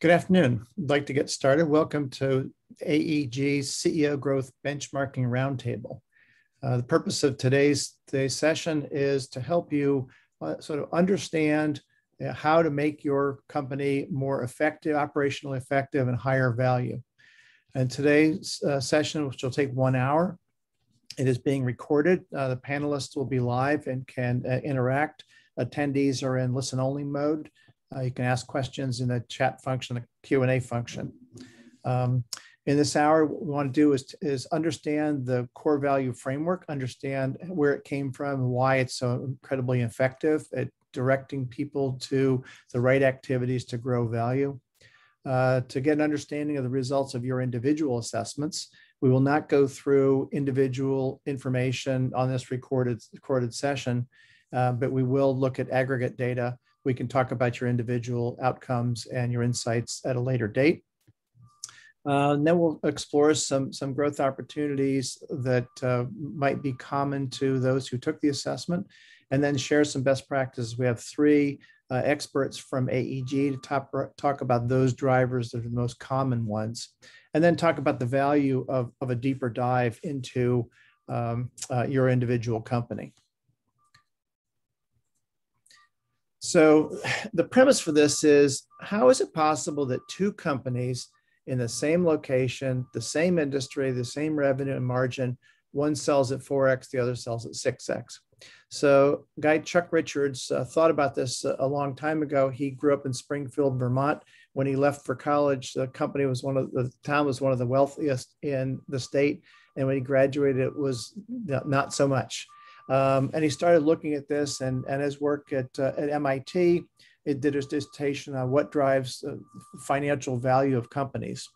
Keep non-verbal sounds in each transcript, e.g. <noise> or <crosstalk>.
Good afternoon. I'd like to get started. Welcome to AEG's CEO Growth Benchmarking Roundtable. Uh, the purpose of today's, today's session is to help you uh, sort of understand uh, how to make your company more effective, operationally effective, and higher value. And today's uh, session, which will take one hour, it is being recorded. Uh, the panelists will be live and can interact. Attendees are in listen-only mode. Uh, you can ask questions in the chat function, the Q&A function. Um, in this hour, what we want to do is, is understand the core value framework, understand where it came from and why it's so incredibly effective at directing people to the right activities to grow value. Uh, to get an understanding of the results of your individual assessments, we will not go through individual information on this recorded, recorded session, uh, but we will look at aggregate data we can talk about your individual outcomes and your insights at a later date. Uh, and then we'll explore some, some growth opportunities that uh, might be common to those who took the assessment, and then share some best practices. We have three uh, experts from AEG to top, talk about those drivers that are the most common ones, and then talk about the value of, of a deeper dive into um, uh, your individual company. So <sighs> the premise for this is how is it possible that two companies in the same location, the same industry, the same revenue and margin, one sells at 4x, the other sells at 6x? So, guy Chuck Richards uh, thought about this a long time ago. He grew up in Springfield, Vermont. When he left for college, the company was one of the town was one of the wealthiest in the state, and when he graduated, it was not so much. Um, and he started looking at this and, and his work at, uh, at MIT, it did his dissertation on what drives uh, financial value of companies.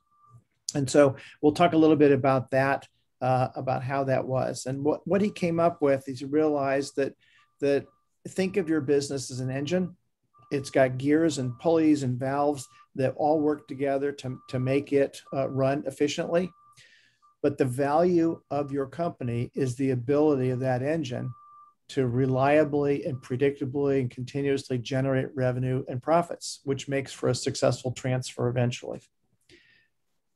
And so we'll talk a little bit about that, uh, about how that was. And what, what he came up with is he realized that, that think of your business as an engine. It's got gears and pulleys and valves that all work together to, to make it uh, run efficiently. But the value of your company is the ability of that engine to reliably and predictably and continuously generate revenue and profits, which makes for a successful transfer eventually.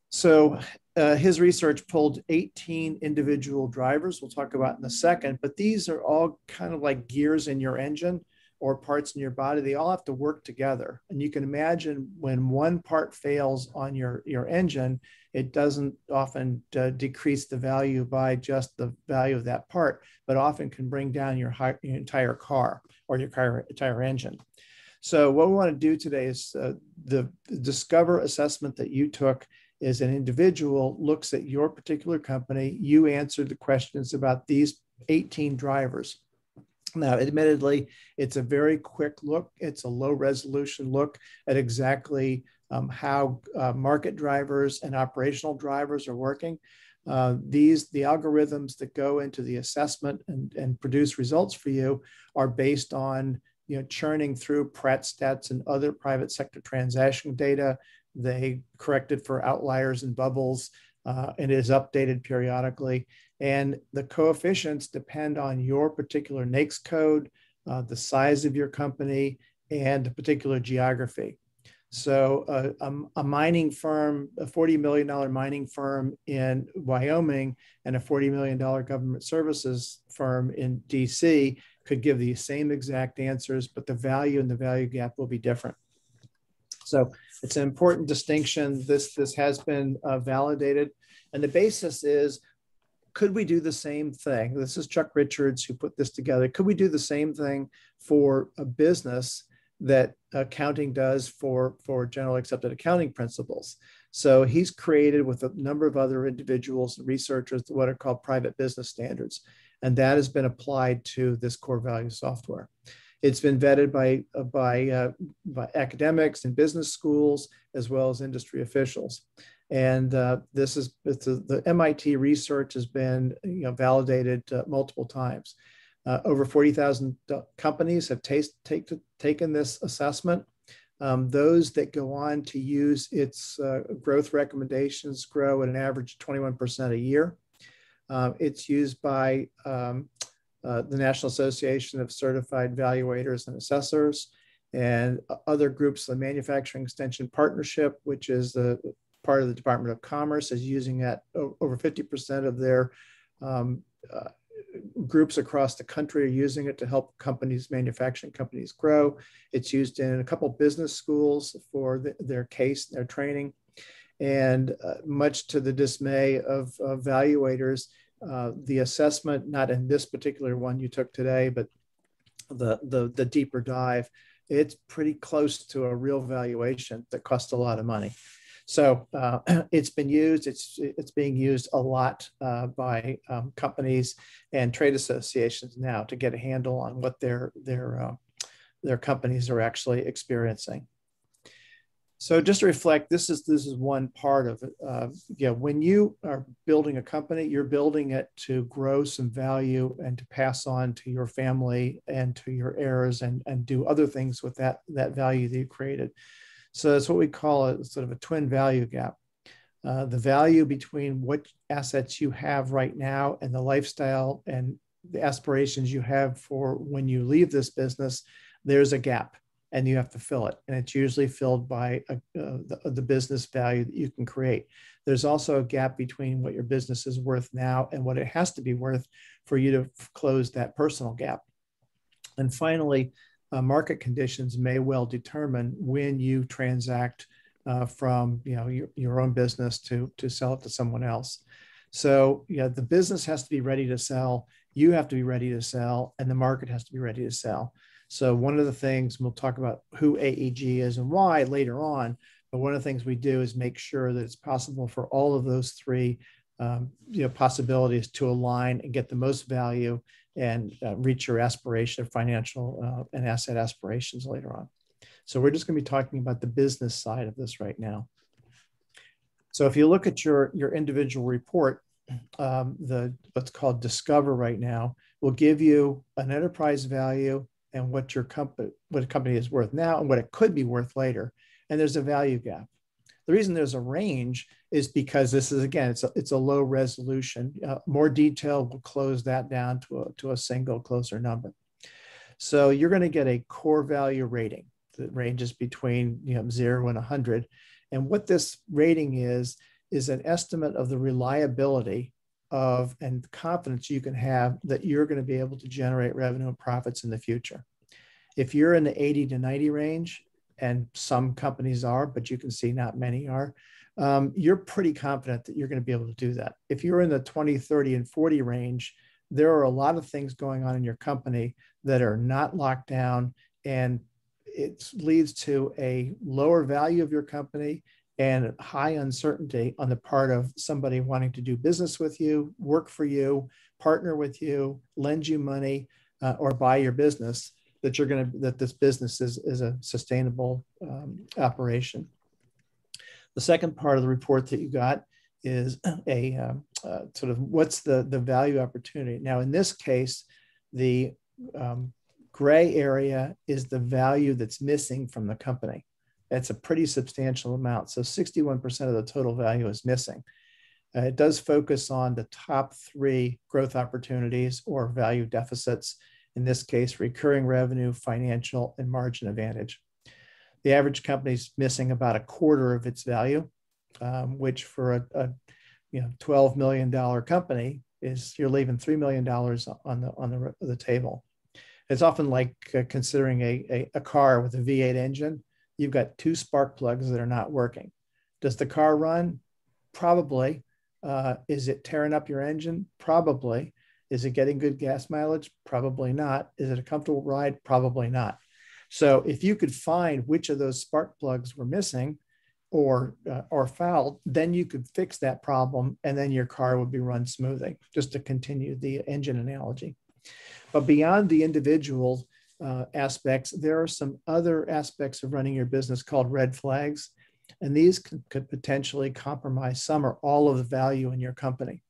So uh, his research pulled 18 individual drivers, we'll talk about in a second, but these are all kind of like gears in your engine or parts in your body, they all have to work together. And you can imagine when one part fails on your, your engine, it doesn't often uh, decrease the value by just the value of that part, but often can bring down your, high, your entire car or your car, entire engine. So what we want to do today is uh, the Discover assessment that you took is an individual looks at your particular company. You answered the questions about these 18 drivers. Now, admittedly, it's a very quick look. It's a low resolution look at exactly um, how uh, market drivers and operational drivers are working. Uh, these, the algorithms that go into the assessment and, and produce results for you are based on you know, churning through Pratt stats and other private sector transaction data. They corrected for outliers and bubbles, uh, and is updated periodically. And the coefficients depend on your particular NAICS code, uh, the size of your company, and the particular geography. So uh, a, a, mining firm, a $40 million mining firm in Wyoming and a $40 million government services firm in DC could give the same exact answers, but the value and the value gap will be different. So it's an important distinction. This, this has been uh, validated. And the basis is could we do the same thing? This is Chuck Richards who put this together. Could we do the same thing for a business that accounting does for, for generally accepted accounting principles? So he's created with a number of other individuals and researchers what are called private business standards. And that has been applied to this core value software. It's been vetted by, by, uh, by academics and business schools, as well as industry officials. And uh, this is a, the MIT research has been you know, validated uh, multiple times. Uh, over 40,000 companies have taste, take, taken this assessment. Um, those that go on to use its uh, growth recommendations grow at an average of 21% a year. Uh, it's used by um, uh, the National Association of Certified Valuators and Assessors and other groups, the Manufacturing Extension Partnership, which is the part of the Department of Commerce, is using that over 50% of their um, uh, groups across the country are using it to help companies, manufacturing companies grow. It's used in a couple business schools for the, their case, their training. And uh, much to the dismay of, of evaluators, uh, the assessment, not in this particular one you took today, but the, the, the deeper dive, it's pretty close to a real valuation that costs a lot of money. So uh, <clears throat> it's been used. It's it's being used a lot uh, by um, companies and trade associations now to get a handle on what their their uh, their companies are actually experiencing. So just to reflect, this is this is one part of it. Uh, yeah, when you are building a company, you're building it to grow some value and to pass on to your family and to your heirs and and do other things with that that value that you created. So that's what we call a sort of a twin value gap. Uh, the value between what assets you have right now and the lifestyle and the aspirations you have for when you leave this business, there's a gap and you have to fill it. And it's usually filled by a, uh, the, the business value that you can create. There's also a gap between what your business is worth now and what it has to be worth for you to close that personal gap. And finally, uh, market conditions may well determine when you transact uh, from you know your, your own business to to sell it to someone else. So yeah, the business has to be ready to sell. You have to be ready to sell, and the market has to be ready to sell. So one of the things we'll talk about who AEG is and why later on. But one of the things we do is make sure that it's possible for all of those three um, you know possibilities to align and get the most value and uh, reach your aspiration of financial uh, and asset aspirations later on. So we're just going to be talking about the business side of this right now. So if you look at your, your individual report, um, the what's called Discover right now will give you an enterprise value and what your company what a company is worth now and what it could be worth later. And there's a value gap. The reason there's a range is because this is again it's a, it's a low resolution. Uh, more detail will close that down to a, to a single closer number. So you're going to get a core value rating that ranges between you know zero and 100. And what this rating is is an estimate of the reliability of and confidence you can have that you're going to be able to generate revenue and profits in the future. If you're in the 80 to 90 range, and some companies are, but you can see not many are, um, you're pretty confident that you're going to be able to do that. If you're in the 20, 30, and 40 range, there are a lot of things going on in your company that are not locked down and it leads to a lower value of your company and high uncertainty on the part of somebody wanting to do business with you, work for you, partner with you, lend you money, uh, or buy your business that you're going to that this business is is a sustainable um, operation. The second part of the report that you got is a um, uh, sort of what's the the value opportunity. Now, in this case, the um, gray area is the value that's missing from the company. It's a pretty substantial amount. So 61% of the total value is missing. Uh, it does focus on the top three growth opportunities or value deficits in this case, recurring revenue, financial, and margin advantage. The average company is missing about a quarter of its value, um, which for a, a, you know $12 million company is you're leaving $3 million on the, on the, the table. It's often like uh, considering a, a, a car with a V8 engine. You've got two spark plugs that are not working. Does the car run? Probably. Uh, is it tearing up your engine? Probably. Is it getting good gas mileage? Probably not. Is it a comfortable ride? Probably not. So if you could find which of those spark plugs were missing or uh, or fouled, then you could fix that problem and then your car would be run smoothly, just to continue the engine analogy. But beyond the individual uh, aspects, there are some other aspects of running your business called red flags. And these could, could potentially compromise some or all of the value in your company.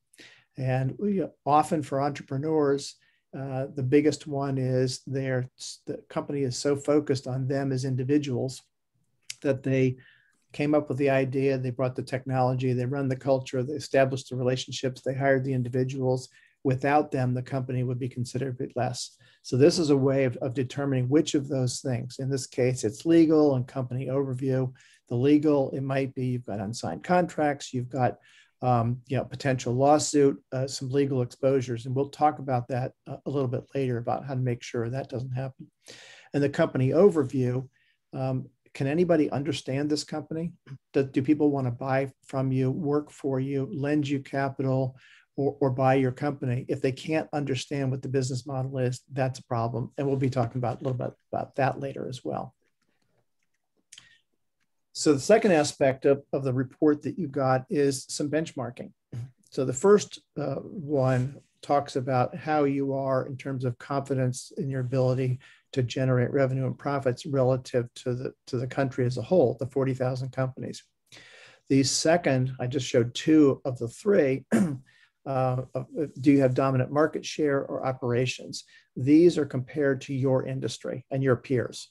And we often for entrepreneurs, uh, the biggest one is their the company is so focused on them as individuals that they came up with the idea, they brought the technology, they run the culture, they established the relationships, they hired the individuals, Without them, the company would be considerably less. So this is a way of, of determining which of those things. In this case, it's legal and company overview. The legal, it might be you've got unsigned contracts, you've got um, you know, potential lawsuit, uh, some legal exposures, and we'll talk about that a, a little bit later about how to make sure that doesn't happen. And the company overview, um, can anybody understand this company? Do, do people want to buy from you, work for you, lend you capital, or, or buy your company? If they can't understand what the business model is, that's a problem. And we'll be talking about a little bit about that later as well. So the second aspect of, of the report that you got is some benchmarking. So the first uh, one talks about how you are in terms of confidence in your ability to generate revenue and profits relative to the to the country as a whole, the 40,000 companies. The second, I just showed two of the three. <clears throat> Uh, do you have dominant market share or operations? These are compared to your industry and your peers.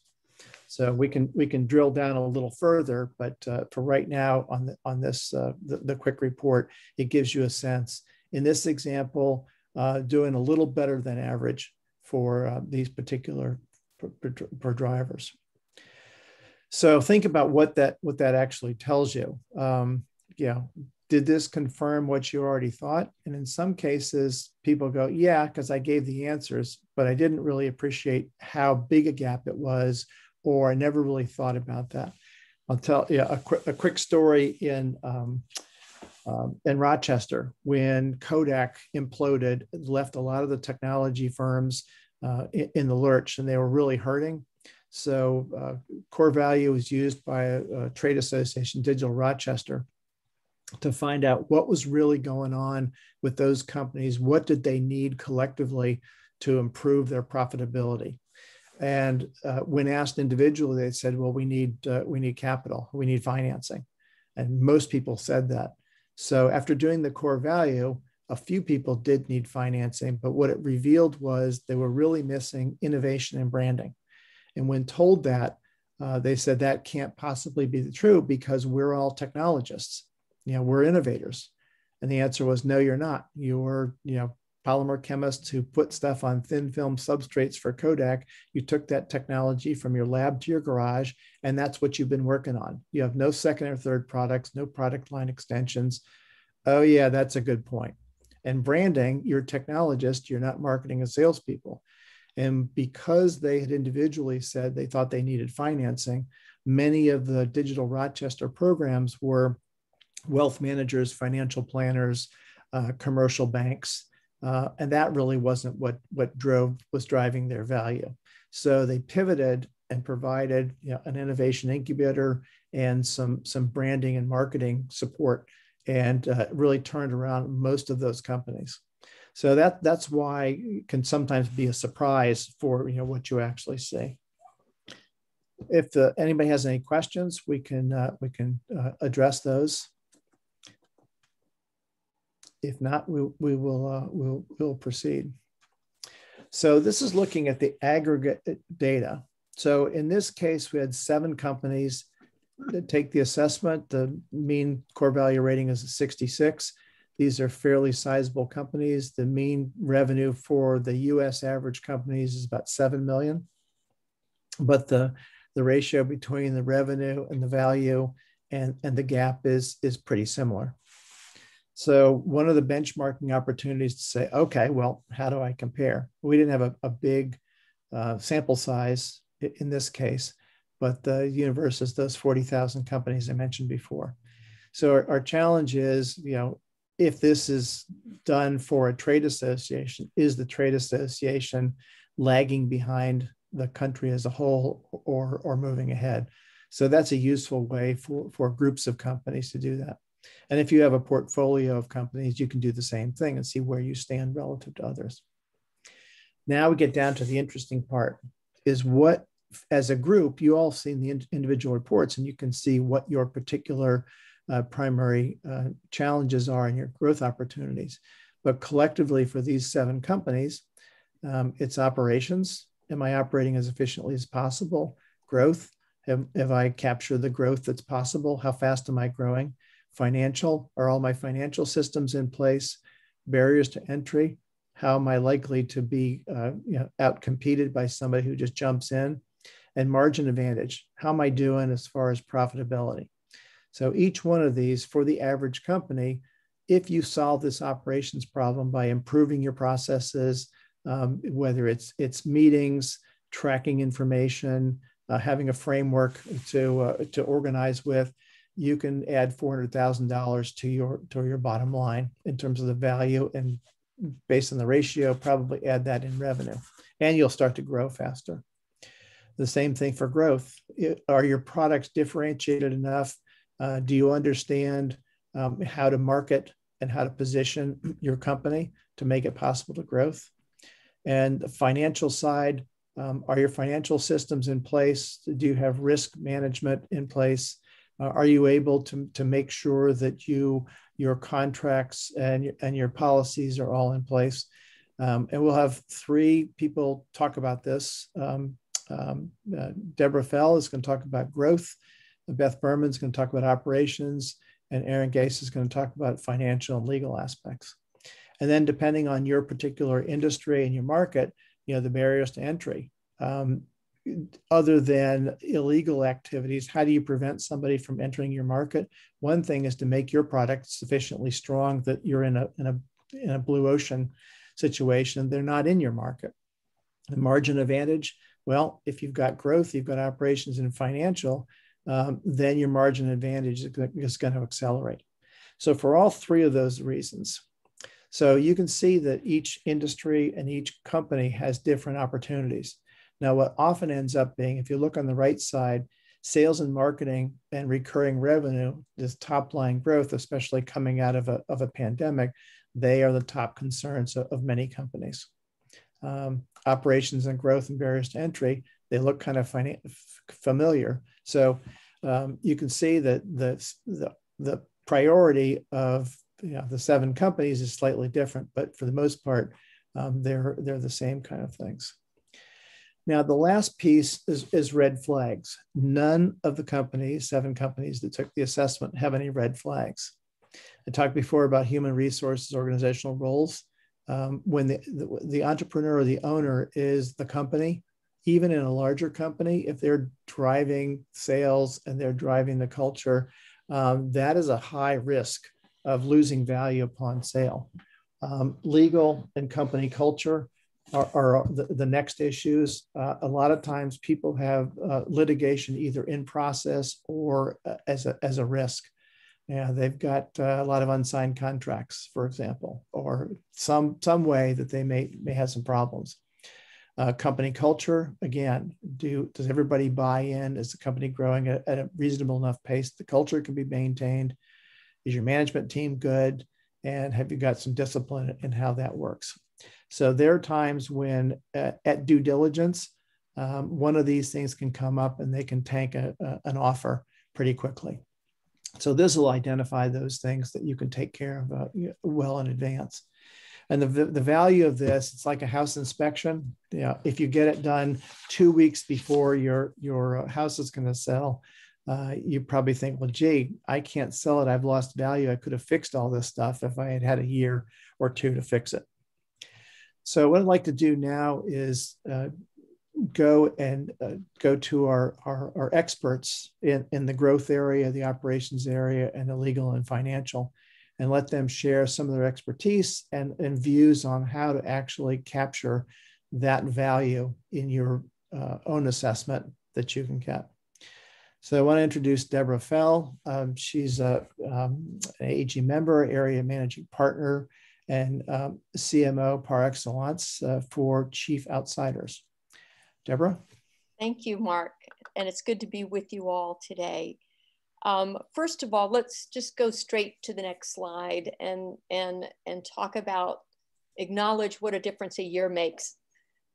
So we can we can drill down a little further, but uh, for right now on the, on this uh, the, the, quick report, it gives you a sense. In this example, uh, doing a little better than average for uh, these particular per, drivers. So think about what that what that actually tells you. Um, yeah, did this confirm what you already thought? And in some cases, people go, yeah, because I gave the answers, but I didn't really appreciate how big a gap it was, or I never really thought about that. I'll tell you a, qu- a quick story in um, um, in Rochester when Kodak imploded, left a lot of the technology firms uh, in, in, the lurch and they were really hurting. So uh, core value was used by a, a, trade association, Digital Rochester, to find out what was really going on with those companies. What did they need collectively to improve their profitability? And uh, when asked individually, they said, "Well, we need uh, we need capital, we need financing," and most people said that. So after doing the core value, a few people did need financing, but what it revealed was they were really missing innovation and branding. And when told that, uh, they said that can't possibly be true because we're all technologists. You know, we're innovators. And the answer was no, you're not. You're, you know, polymer chemists who put stuff on thin film substrates for Kodak. You took that technology from your lab to your garage, and that's what you've been working on. You have no second or third products, no product line extensions. Oh, yeah, that's a good point. And branding, you're a technologist, you're not marketing and salespeople. And because they had individually said they thought they needed financing, many of the digital Rochester programs were wealth managers, financial planners, uh, commercial banks. Uh, and that really wasn't what, what drove was driving their value. So they pivoted and provided you know, an innovation incubator and some, some branding and marketing support and uh, really turned around most of those companies. So that that's why it can sometimes be a surprise for you know what you actually see. If the, anybody has any questions, we can uh, we can uh, address those. If not, we, we will uh, we'll, we'll proceed. So this is looking at the aggregate data. So in this case, we had seven companies that take the assessment. The mean core value rating is 66. These are fairly sizable companies. The mean revenue for the US average companies is about 7 million. But the, the ratio between the revenue and the value and, and the gap is, is pretty similar. So one of the benchmarking opportunities to say, okay, well, how do I compare? We didn't have a, a big uh, sample size in this case, but the universe is those 40,000 companies I mentioned before. So our, our, challenge is, you know, if this is done for a trade association, is the trade association lagging behind the country as a whole or, or moving ahead? So that's a useful way for, for groups of companies to do that. And if you have a portfolio of companies, you can do the same thing and see where you stand relative to others. Now we get down to the interesting part is what as a group, you all seen the individual reports and you can see what your particular uh, primary uh, challenges are and your growth opportunities. But collectively for these seven companies, um, it's operations. Am I operating as efficiently as possible? Growth. Have, have I captured the growth that's possible? How fast am I growing? Financial. Are all my financial systems in place? Barriers to entry. How am I likely to be uh, you know, outcompeted by somebody who just jumps in? And margin advantage. How am I doing as far as profitability? So each one of these for the average company, if you solve this operations problem by improving your processes, um, whether it's it's meetings, tracking information, uh, having a framework to uh, to organize with, you can add four hundred thousand dollars to your to your bottom line in terms of the value, and based on the ratio, probably add that in revenue, and you'll start to grow faster. The same thing for growth. It, are your products differentiated enough? Uh, do you understand um, how to market and how to position your company to make it possible to growth? And the financial side, um, are your financial systems in place? Do you have risk management in place? Uh, are you able to, to make sure that you your contracts and, and your policies are all in place? Um, and we'll have three people talk about this. Um, um, uh, Deborah Fell is going to talk about growth. Beth Berman is going to talk about operations, and Aaron Gase is going to talk about financial and legal aspects. And then, depending on your particular industry and your market, you know the barriers to entry. Um, other than illegal activities, how do you prevent somebody from entering your market? One thing is to make your product sufficiently strong that you're in a in a in a blue ocean situation. They're not in your market. The margin advantage. Well, if you've got growth, you've got operations and financial, um, then your margin advantage is going to accelerate. So for all three of those reasons, so you can see that each industry and each company has different opportunities. Now, what often ends up being, if you look on the right side, sales and marketing and recurring revenue, this top line growth, especially coming out of a, of a pandemic, they are the top concerns of, of many companies. Um, operations and growth and barriers to entry, they look kind of familiar. So um, you can see that the, the, the priority of you know, the seven companies is slightly different, but for the most part, um, they're, they're the same kind of things. Now, the last piece is, is red flags. None of the companies, seven companies that took the assessment, have any red flags. I talked before about human resources organizational roles. Um, when the, the, the entrepreneur or the owner is the company, even in a larger company, if they're driving sales and they're driving the culture, um, that is a high risk of losing value upon sale. Um, legal and company culture are, are the, the, next issues. Uh, a lot of times people have uh, litigation either in process or uh, as, a, as a risk. Yeah, they've got uh, a lot of unsigned contracts, for example, or some some way that they may may have some problems. Uh, company culture, again, do does everybody buy in? Is the company growing at, at a reasonable enough pace? The culture can be maintained. Is your management team good? And have you got some discipline in how that works? So there are times when uh, at due diligence, um, one of these things can come up and they can tank a, a, an offer pretty quickly. So this will identify those things that you can take care of uh, well in advance. And the, the value of this, it's like a house inspection. You know, if you get it done two weeks before your, your uh, house is going to sell, uh, you probably think, well, gee, I can't sell it. I've lost value. I could have fixed all this stuff if I had had a year or two to fix it. So what I'd like to do now is uh, go and uh, go to our, our, our, experts in, in the growth area, the operations area, and the legal and financial, and let them share some of their expertise and, and views on how to actually capture that value in your uh, own assessment that you can get. So I want to introduce Deborah Fell. Um, she's a, um, AG member, area managing partner, and um, CMO par excellence uh, for Chief Outsiders. Deborah? Thank you, Mark. And it's good to be with you all today. Um, first of all, let's just go straight to the next slide and, and, and talk about, acknowledge what a difference a year makes.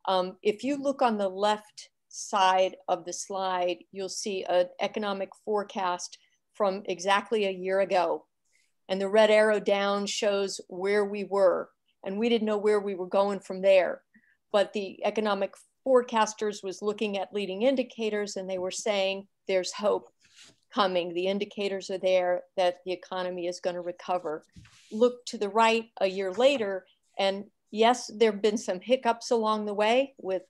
Um, if you look on the left side of the slide, you'll see an economic forecast from exactly a year ago. And the red arrow down shows where we were. And we didn't know where we were going from there. But the economic forecasters was looking at leading indicators and they were saying there's hope coming. The indicators are there that the economy is going to recover. Look to the right a year later, and yes, there have been some hiccups along the way with,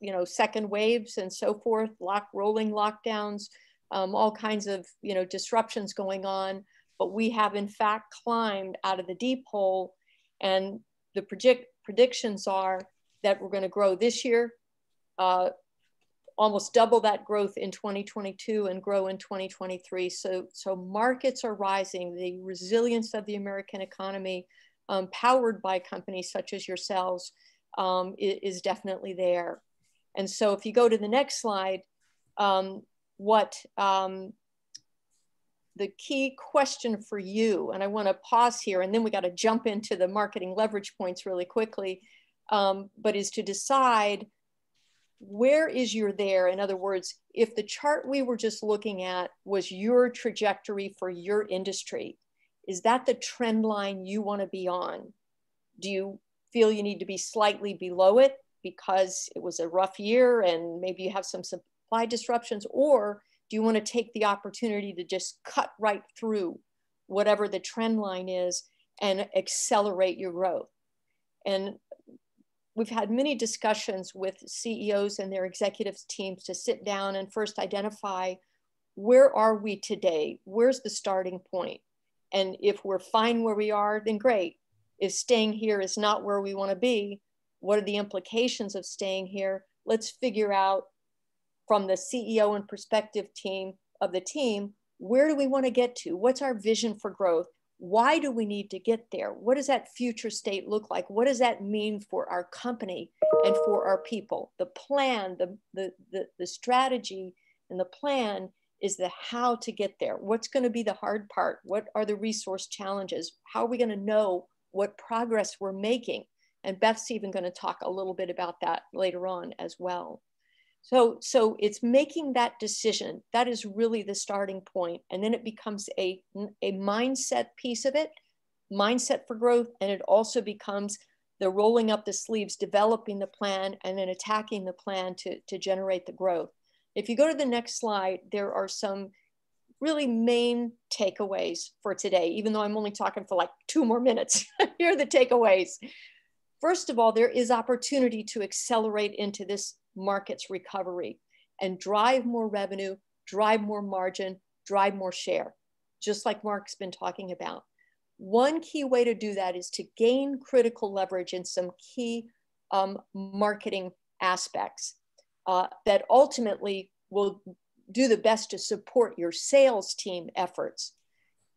you know, second waves and so forth, lock, rolling lockdowns, um, all kinds of, you know, disruptions going on. But we have in fact climbed out of the deep hole and the predict predictions are that we're going to grow this year, uh, almost double that growth in 2022 and grow in 2023. So, so markets are rising. The resilience of the American economy, um, powered by companies such as yourselves, um, is, definitely there. And so, if you go to the next slide, um, what um, the key question for you, and I want to pause here, and then we got to jump into the marketing leverage points really quickly, um, but is to decide where is your there? In other words, if the chart we were just looking at was your trajectory for your industry, is that the trend line you want to be on? Do you feel you need to be slightly below it because it was a rough year and maybe you have some supply disruptions? Or do you want to take the opportunity to just cut right through whatever the trend line is and accelerate your growth? And we've had many discussions with CEOs and their executives teams to sit down and first identify where are we today? Where's the starting point? And if we're fine where we are, then great. If staying here is not where we want to be, what are the implications of staying here? Let's figure out from the CEO and perspective team of the team, where do we want to get to? What's our vision for growth? why do we need to get there? What does that future state look like? What does that mean for our company and for our people? The plan, the, the, the, the strategy and the plan is the how to get there. What's going to be the hard part? What are the resource challenges? How are we going to know what progress we're making? And Beth's even going to talk a little bit about that later on as well. So, so it's making that decision. That is really the starting point. And then it becomes a, a mindset piece of it, mindset for growth. And it also becomes the rolling up the sleeves, developing the plan, and then attacking the plan to, to generate the growth. If you go to the next slide, there are some really main takeaways for today, even though I'm only talking for like two more minutes. <laughs> Here are the takeaways. First of all, there is opportunity to accelerate into this market's recovery and drive more revenue, drive more margin, drive more share, just like Mark's been talking about. One key way to do that is to gain critical leverage in some key um, marketing aspects uh, that ultimately will do the best to support your sales team efforts.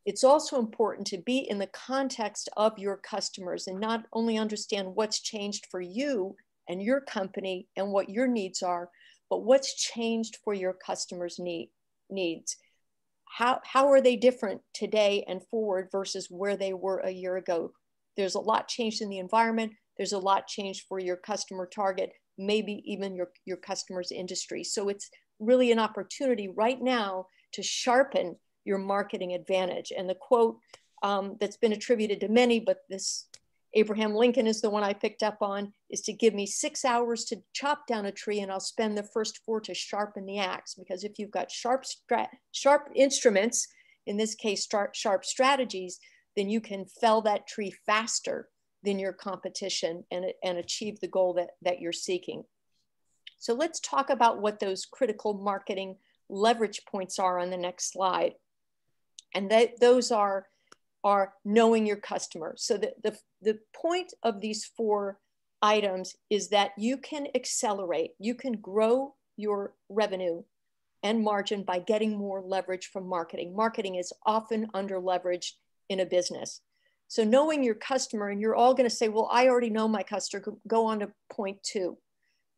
It's also important to be in the context of your customers and not only understand what's changed for you and your company and what your needs are, but what's changed for your customers' need, needs. How, how are they different today and forward versus where they were a year ago? There's a lot changed in the environment. There's a lot changed for your customer target, maybe even your, your customer's industry. So it's really an opportunity right now to sharpen your marketing advantage. And the quote um, that's been attributed to many, but this Abraham Lincoln is the one I picked up on, is to give me six hours to chop down a tree and I'll spend the first four to sharpen the axe. Because if you've got sharp, sharp instruments, in this case, sharp strategies, then you can fell that tree faster than your competition and, and achieve the goal that, that you're seeking. So let's talk about what those critical marketing leverage points are on the next slide. And that, those are are knowing your customer. So the, the, the point of these four items is that you can accelerate, you can grow your revenue and margin by getting more leverage from marketing. Marketing is often under leveraged in a business. So knowing your customer, and you're all going to say, well, I already know my customer, go on to point two.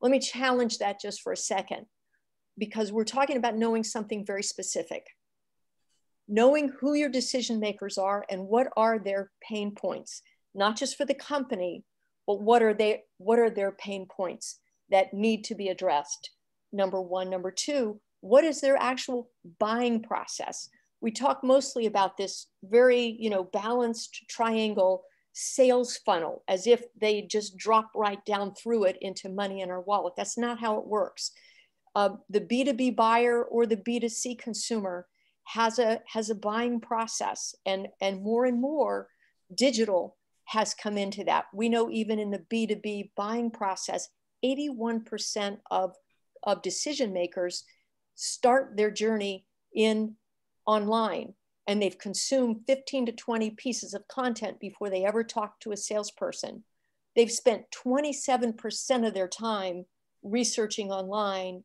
Let me challenge that just for a second, because we're talking about knowing something very specific knowing who your decision makers are and what are their pain points, not just for the company, but what are they what are their pain points that need to be addressed? Number one, number two, what is their actual buying process? We talk mostly about this very, you know, balanced triangle sales funnel as if they just drop right down through it into money in our wallet. That's not how it works. Uh, the B2B buyer or the B2C consumer has a has a buying process and and more and more digital has come into that. We know even in the B2B buying process, 81% of, of decision makers start their journey in online and they've consumed 15 to 20 pieces of content before they ever talk to a salesperson. They've spent 27% of their time researching online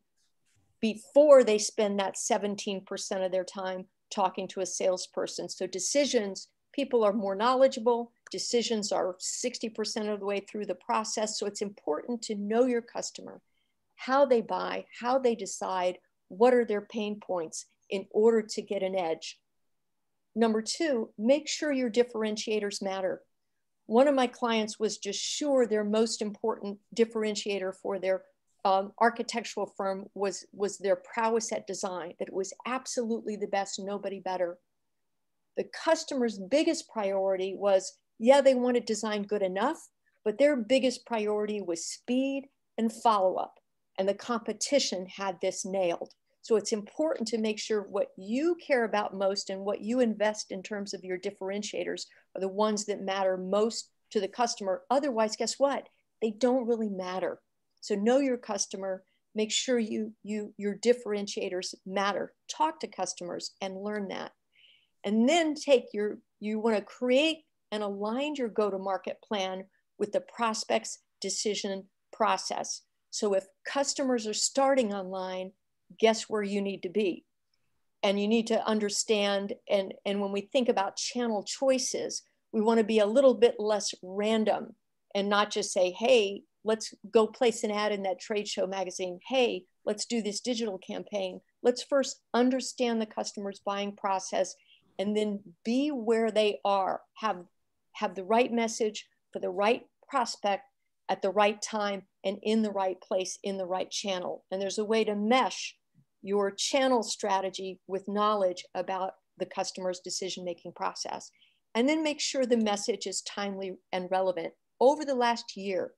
before they spend that 17% of their time talking to a salesperson. So decisions, people are more knowledgeable, decisions are 60% of the way through the process. So it's important to know your customer, how they buy, how they decide, what are their pain points in order to get an edge. Number two, make sure your differentiators matter. One of my clients was just sure their most important differentiator for their um, architectural firm was, was their prowess at design, that it was absolutely the best, nobody better. The customer's biggest priority was, yeah, they wanted design good enough, but their biggest priority was speed and follow up. And the competition had this nailed. So it's important to make sure what you care about most and what you invest in terms of your differentiators are the ones that matter most to the customer. Otherwise, guess what? They don't really matter. So know your customer, make sure you, you your differentiators matter. Talk to customers and learn that. And then take your, you want to create and align your go-to-market plan with the prospect's decision process. So if customers are starting online, guess where you need to be? And you need to understand and and when we think about channel choices we want to be a little bit less random and not just say hey let's go place an ad in that trade show magazine. Hey let's do this digital campaign. Let's first understand the customer's buying process and then be where they are have have the right message for the right prospect at the right time and in the right place in the right channel. And there's a way to mesh your channel strategy with knowledge about the customer's decision making process. And then make sure the message is timely and relevant. Over the last year,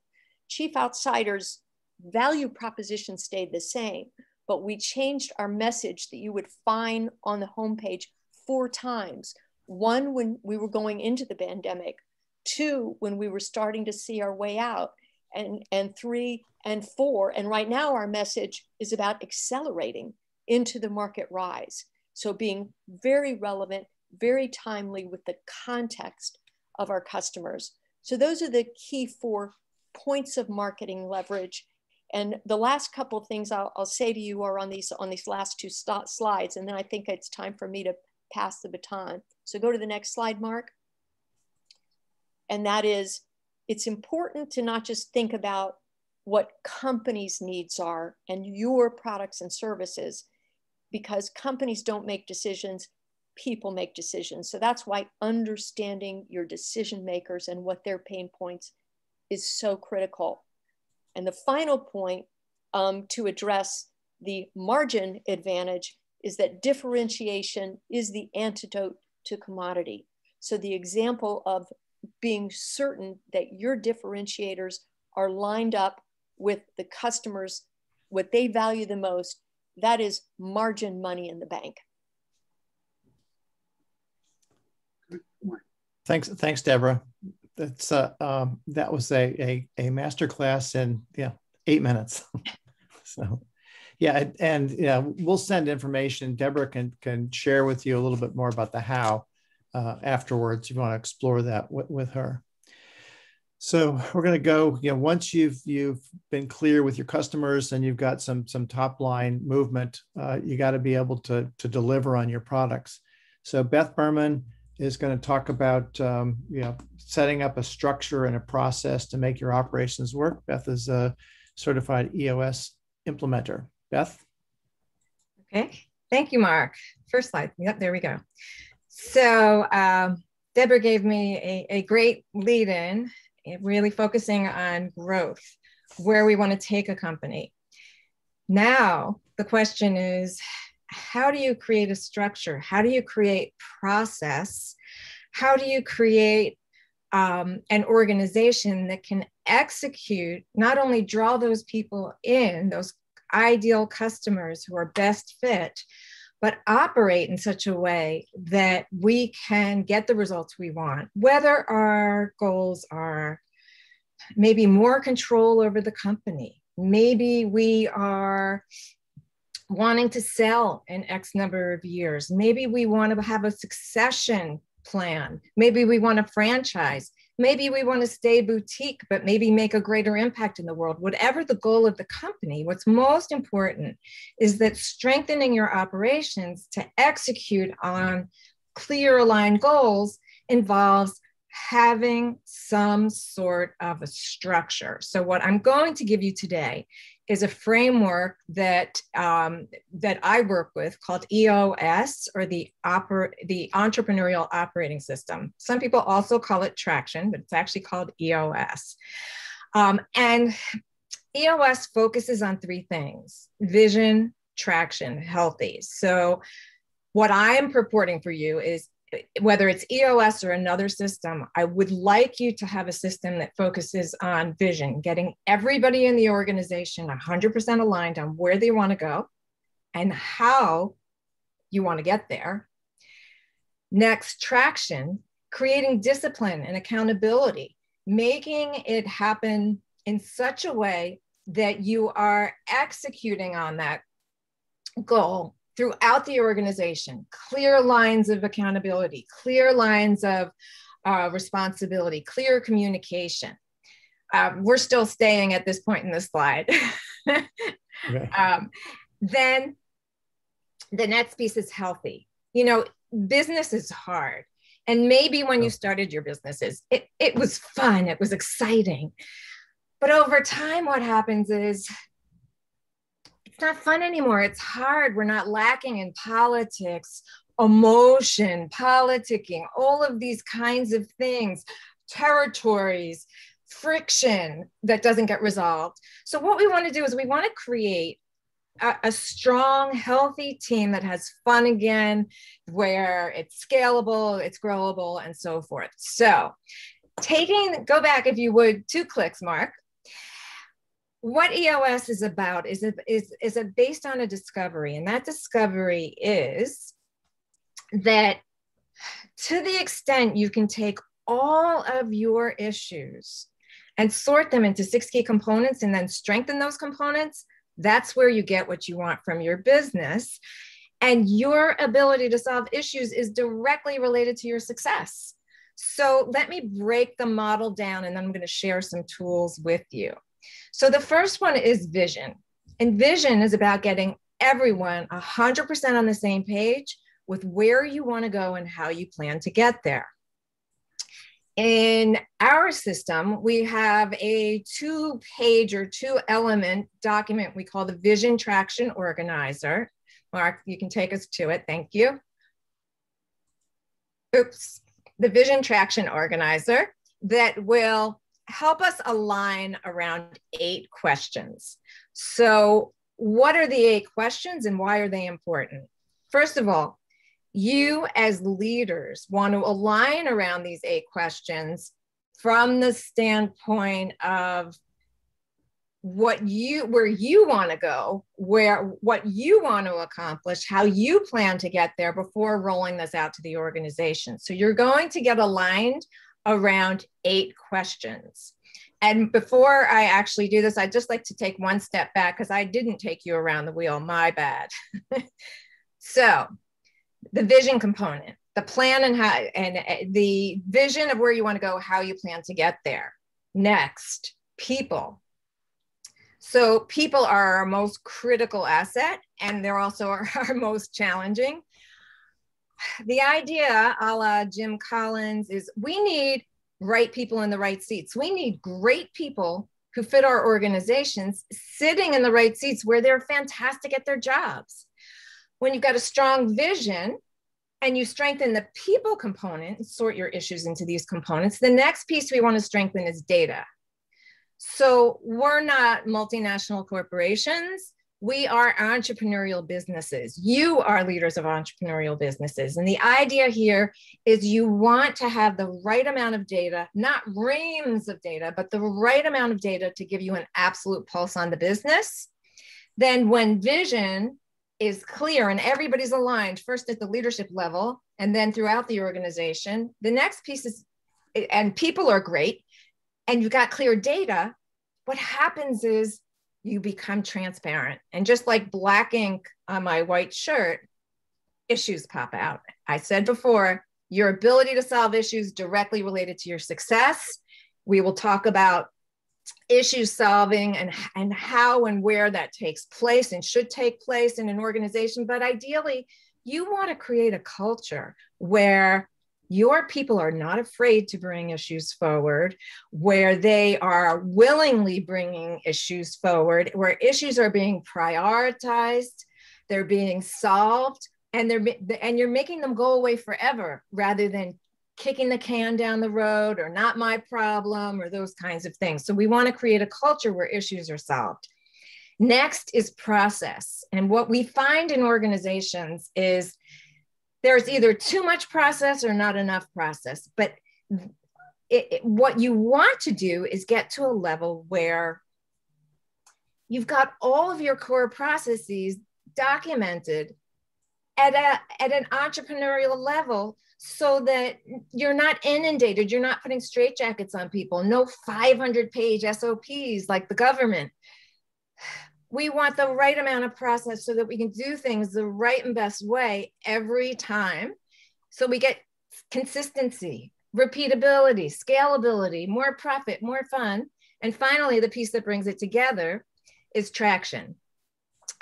Chief Outsiders value proposition stayed the same, but we changed our message that you would find on the homepage four times. One, when we were going into the pandemic, two, when we were starting to see our way out, and, and three and four. And right now, our message is about accelerating into the market rise. So, being very relevant, very timely with the context of our customers. So, those are the key four points of marketing leverage. And the last couple of things I'll, I'll say to you are on these on these last two slides, and then I think it's time for me to pass the baton. So go to the next slide, Mark. And that is it's important to not just think about what companies' needs are and your products and services, because companies don't make decisions, people make decisions. So that's why understanding your decision makers and what their pain points is so critical. And the final point um, to address the margin advantage is that differentiation is the antidote to commodity. So the example of being certain that your differentiators are lined up with the customers, what they value the most, that is margin money in the bank. Thanks, thanks, Deborah. That's uh, um, that was a a, a master class in yeah eight minutes. <laughs> so, yeah, and yeah, we'll send information. Deborah can can share with you a little bit more about the how uh, afterwards. If you want to explore that with, with her. So we're going to go. You know, once you've you've been clear with your customers and you've got some some top line movement, uh, you got to be able to to deliver on your products. So Beth Berman is going to talk about um, you know setting up a structure and a process to make your operations work. Beth is a certified EOS implementer. Beth. Okay, thank you, Mark. First slide. Yep, there we go. So um, Deborah gave me a, a great lead in, really focusing on growth, where we want to take a company. Now, the question is how do you create a structure? How do you create process? How do you create um, an organization that can execute, not only draw those people in, those ideal customers who are best fit, but operate in such a way that we can get the results we want, whether our goals are maybe more control over the company. Maybe we are wanting to sell in X number of years. Maybe we want to have a succession plan. Maybe we want to franchise. Maybe we want to stay boutique, but maybe make a greater impact in the world. Whatever the goal of the company, what's most important is that strengthening your operations to execute on clear aligned goals involves having some sort of a structure. So, what I'm going to give you today is a framework that um, that I work with called EOS or the oper- the Entrepreneurial Operating System. Some people also call it Traction, but it's actually called EOS. Um, and EOS focuses on three things: vision, traction, healthy. So, what I am purporting for you is whether it's EOS or another system, I would like you to have a system that focuses on vision, getting everybody in the organization 100% aligned on where they want to go and how you want to get there. Next, traction, creating discipline and accountability, making it happen in such a way that you are executing on that goal throughout the organization, clear lines of accountability, clear lines of uh, responsibility, clear communication. Um, we're still staying at this point in the slide. <laughs> okay. um, then the next piece is healthy. You know, business is hard. And maybe when you started your businesses, it, it was fun, it was exciting. But over time, what happens is it's not fun anymore. It's hard. We're not lacking in politics, emotion, politicking, all of these kinds of things, territories, friction that doesn't get resolved. So, what we want to do is we want to create a, a, strong, healthy team that has fun again, where it's scalable, it's growable, and so forth. So, taking, go back if you would, two clicks, Mark what EOS is about is, is, is a based on a discovery, and that discovery is that to the extent you can take all of your issues and sort them into six key components and then strengthen those components, that's where you get what you want from your business. And your ability to solve issues is directly related to your success. So let me break the model down and then I'm going to share some tools with you. So the first one is vision. And vision is about getting everyone 100% on the same page with where you want to go and how you plan to get there. In our system, we have a two page or two element document we call the Vision Traction Organizer. Mark, you can take us to it. Thank you. Oops. The Vision Traction Organizer that will help us align around eight questions. So, what are the eight questions and why are they important? First of all, you as leaders want to align around these eight questions from the standpoint of what you where you want to go where what you want to accomplish how you plan to get there before rolling this out to the organization so you're going to get aligned around eight questions. And before I actually do this, I'd just like to take one step back because I didn't take you around the wheel, my bad. <laughs> so, the vision component, the plan and how, and uh, the vision of where you want to go, how you plan to get there. Next, people. So, people are our most critical asset, and they're also <laughs> our, our most challenging the idea a la Jim Collins is we need right people in the right seats. We need great people who fit our organizations sitting in the right seats where they're fantastic at their jobs. When you've got a strong vision and you strengthen the people component sort your issues into these components, the next piece we want to strengthen is data. So we're not multinational corporations we are entrepreneurial businesses. You are leaders of entrepreneurial businesses. And the idea here is you want to have the right amount of data, not reams of data, but the right amount of data to give you an absolute pulse on the business. Then, when vision is clear and everybody's aligned first at the leadership level and then throughout the organization the next piece is and people are great and you've got clear data what happens is you become transparent. And just like black ink on my white shirt issues pop out. I said before your ability to solve issues directly related to your success. We will talk about issue solving and, and how and where that takes place and should take place in an organization. But ideally, you want to create a culture where your people are not afraid to bring issues forward, where they are willingly bringing issues forward, where issues are being prioritized, they're being solved, and they're and you're making them go away forever rather than kicking the can down the road or not my problem or those kinds of things. So we want to create a culture where issues are solved. Next is process. And what we find in organizations is there's either too much process or not enough process. But it, it, what you want to do is get to a level where you've got all of your core processes documented at, a, at an entrepreneurial level so that you're not inundated, you're not putting straitjackets on people, no 500 page SOPs like the government. We want the right amount of process so that we can do things the right and best way every time. So we get consistency, repeatability, scalability, more profit, more fun. And finally, the piece that brings it together is traction.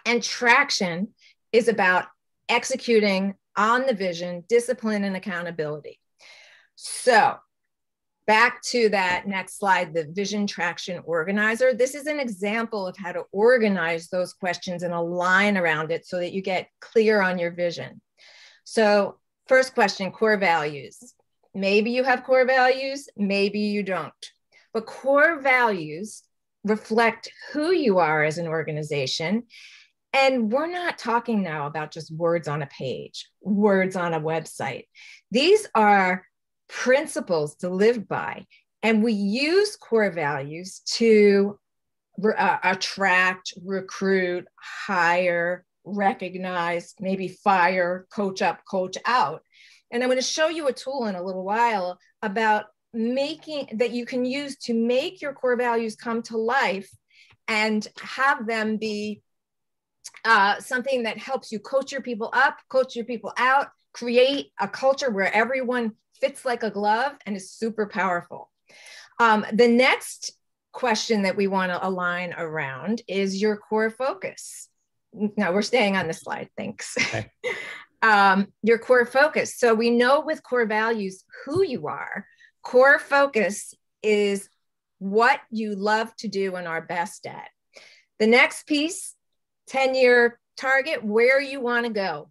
And traction is about executing on the vision, discipline, and accountability. So, back to that next slide the vision traction organizer. This is an example of how to organize those questions and align around it so that you get clear on your vision. So, first question core values. Maybe you have core values, maybe you don't. But core values reflect who you are as an organization and we're not talking now about just words on a page, words on a website. These are principles to live by. And we use core values to uh, attract, recruit, hire, recognize, maybe fire, coach up, coach out. And I'm going to show you a tool in a little while about making that you can use to make your core values come to life and have them be uh, something that helps you coach your people up, coach your people out, create a culture where everyone fits like a glove and is super powerful. Um, the next question that we want to align around is your core focus. Now we're staying on the slide, thanks. Okay. <laughs> um, your core focus. So we know with core values who you are. Core focus is what you love to do and are best at. The next piece 10 year target, where you want to go.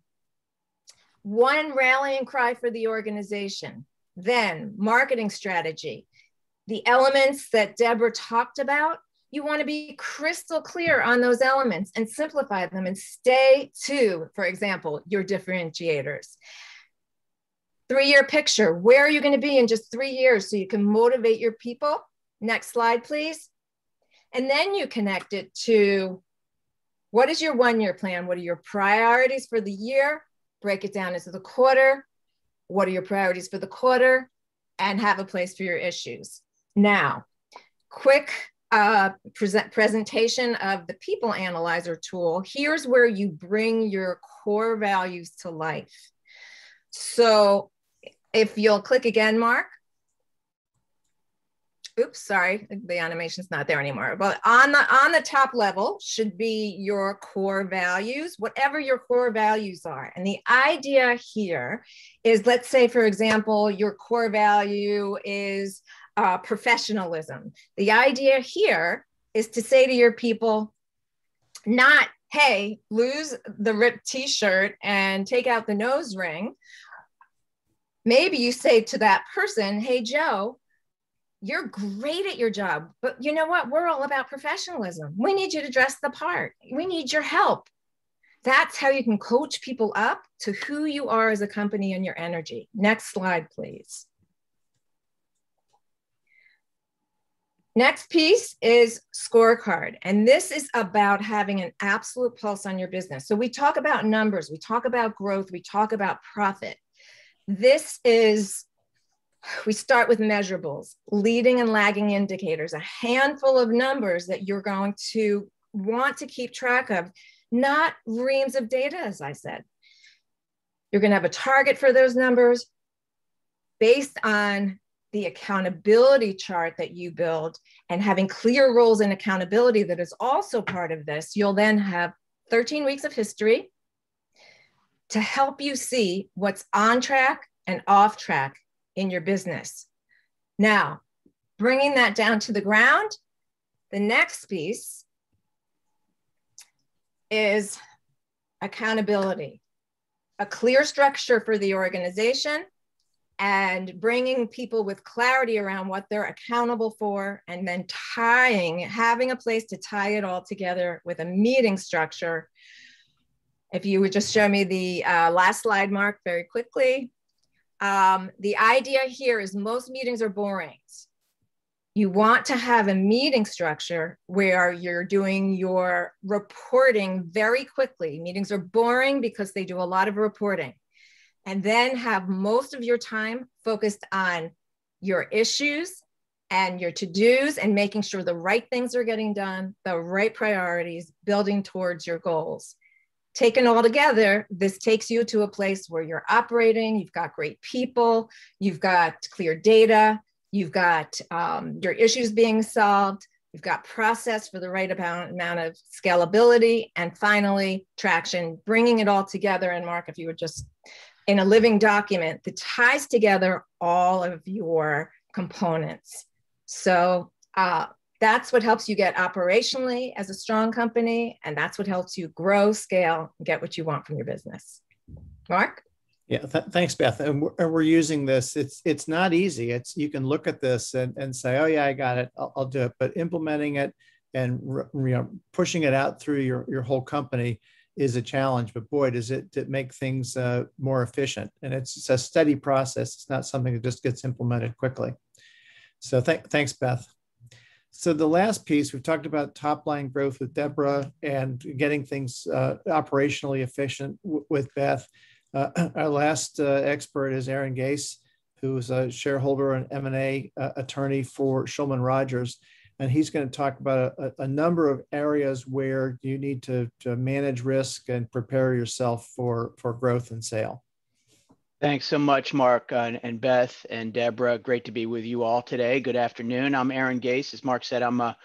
One rallying cry for the organization. Then, marketing strategy. The elements that Deborah talked about, you want to be crystal clear on those elements and simplify them and stay to, for example, your differentiators. Three year picture where are you going to be in just three years so you can motivate your people? Next slide, please. And then you connect it to what is your one year plan? What are your priorities for the year? Break it down into the quarter. What are your priorities for the quarter? And have a place for your issues. Now, quick uh, present presentation of the people analyzer tool. Here's where you bring your core values to life. So if you'll click again, Mark, oops, sorry, the animation's not there anymore. But on the on the top level should be your core values, whatever your core values are. And the idea here is, let's say, for example, your core value is uh, professionalism. The idea here is to say to your people, not, hey, lose the ripped t-shirt and take out the nose ring. Maybe you say to that person, hey, Joe, you're great at your job, but you know what? We're all about professionalism. We need you to dress the part. We need your help. That's how you can coach people up to who you are as a company and your energy. Next slide, please. Next piece is scorecard. And this is about having an absolute pulse on your business. So we talk about numbers, we talk about growth, we talk about profit. This is, we start with measurables, leading and lagging indicators, a handful of numbers that you're going to want to keep track of, not reams of data, as I said. You're going to have a target for those numbers based on the accountability chart that you build and having clear roles and accountability that is also part of this, you'll then have 13 weeks of history to help you see what's on track and off track in your business. Now, bringing that down to the ground, the next piece is accountability, a clear structure for the organization and bringing people with clarity around what they're accountable for and then tying having a place to tie it all together with a meeting structure if you would just show me the uh, last slide mark very quickly um, the idea here is most meetings are boring. You want to have a meeting structure where you're doing your reporting very quickly. Meetings are boring because they do a lot of reporting. And then have most of your time focused on your issues and your to dos and making sure the right things are getting done, the right priorities, building towards your goals. Taken all together, this takes you to a place where you're operating, you've got great people, you've got clear data, you've got um, your issues being solved, you've got process for the right amount, of scalability, and finally, traction, bringing it all together. And Mark, if you would just in a living document that ties together all of your components. So uh, that's what helps you get operationally as a strong company, and that's what helps you grow, scale, and get what you want from your business. Mark? Yeah, th- thanks, Beth. And we're, and we're, using this. It's it's not easy. It's you can look at this and, and say, oh yeah, I got it. I'll, I'll do it. But implementing it and you know pushing it out through your your whole company is a challenge, but boy, does it, it make things uh, more efficient. And it's, it's, a steady process. It's not something that just gets implemented quickly. So th thanks, Beth. So the last piece, we've talked about top line growth with Deborah and getting things uh, operationally efficient with Beth. Uh, <clears throat> our last uh, expert is Aaron Gase, who's a shareholder and M&A uh, attorney for Shulman Rogers and he's going to talk about a, a, number of areas where you need to, to manage risk and prepare yourself for, for growth and sale. Thanks so much, Mark uh, and Beth and Deborah. Great to be with you all today. Good afternoon. I'm Aaron Gase. As Mark said, I'm a,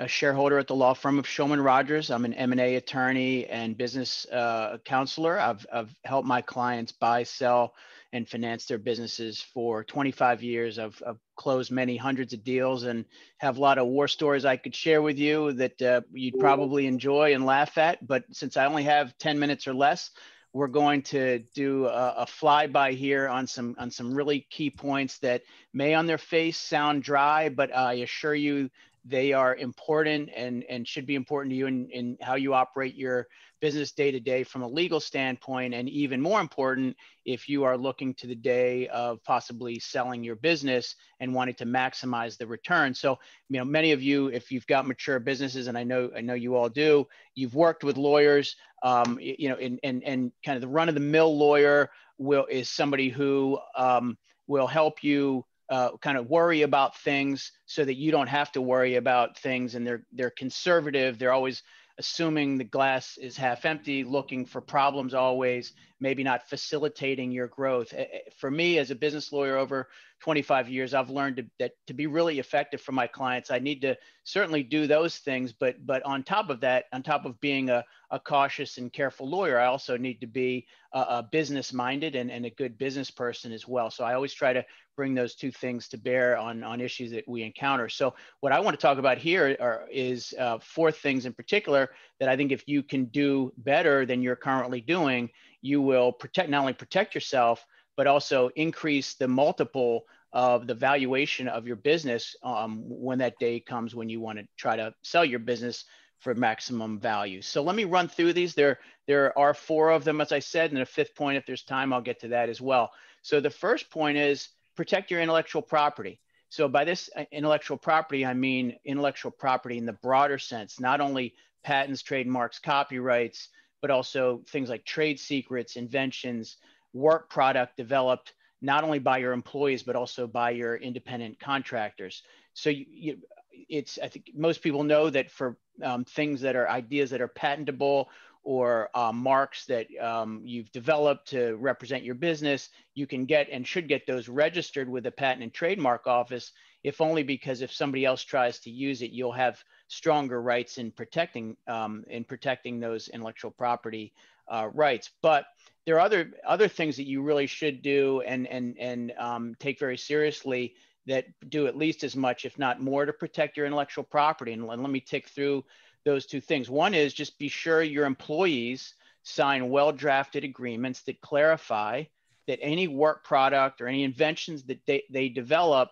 a shareholder at the law firm of Shulman Rogers. I'm an M&A attorney and business uh, counselor. I've, I've helped my clients buy, sell, and finance their businesses for 25 years. I've, I've, closed many hundreds of deals and have a lot of war stories I could share with you that uh, you'd probably enjoy and laugh at. But since I only have 10 minutes or less, we're going to do a, a flyby here on some on some really key points that may on their face sound dry, but I assure you they are important and, and should be important to you in, in how you operate your business day to day from a legal standpoint. And even more important, if you are looking to the day of possibly selling your business and wanting to maximize the return. So, you know, many of you, if you've got mature businesses, and I know I know you all do, you've worked with lawyers. Um, you know, and and and kind of the run of the mill lawyer will is somebody who um, will help you uh, kind of worry about things so that you don't have to worry about things and they're they're conservative they're always assuming the glass is half empty, looking for problems always, maybe not facilitating your growth. For me, as a business lawyer over 25 years, I've learned to, that to be really effective for my clients, I need to certainly do those things. But but on top of that, on top of being a, a cautious and careful lawyer, I also need to be a, a business minded and, and a good business person as well. So I always try to bring those two things to bear on, on issues that we encounter. So what I want to talk about here are, is uh, four things in particular that I think if you can do better than you're currently doing, you will protect not only protect yourself, but also increase the multiple of the valuation of your business um, when that day comes when you want to try to sell your business for maximum value. So let me run through these. There, there are four of them, as I said, and a fifth point, if there's time, I'll get to that as well. So the first point is protect your intellectual property. So by this uh, intellectual property, I mean intellectual property in the broader sense, not only patents, trademarks, copyrights, but also things like trade secrets, inventions, work product developed not only by your employees, but also by your independent contractors. So you, you, it's, I think most people know that for um, things that are ideas that are patentable or uh, marks that um, you've developed to represent your business, you can get and should get those registered with the Patent and Trademark Office, if only because if somebody else tries to use it, you'll have stronger rights in protecting um, in protecting those intellectual property uh, rights. But there are other other things that you really should do and and and um, take very seriously that do at least as much, if not more, to protect your intellectual property. And let me tick through those two things. One is just be sure your employees sign well drafted agreements that clarify that any work product or any inventions that they, they develop